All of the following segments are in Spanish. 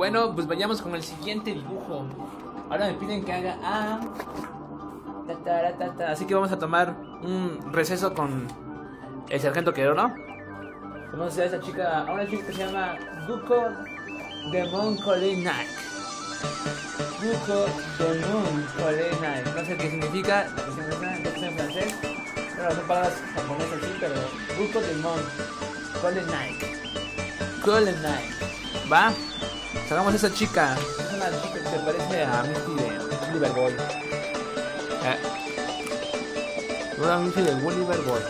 Bueno, pues vayamos con el siguiente dibujo. Ahora me piden que haga A. Así que vamos a tomar un receso con el sargento Quero, ¿no? Vamos a hacer a esta chica, a una chica que se llama Duco de Montcolinac. Duco de Montcolinac. No sé qué significa, me suena en francés. Pero son palabras japonesas sí, pero Duco de Montcolinac. Colinac. ¿Va? Sacamos a esa chica. Es una chica que se parece a Misty de Oliver Boy. Eh. Una Misty de Oliver Boy.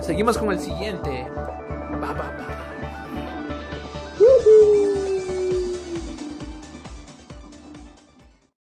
Seguimos con el siguiente.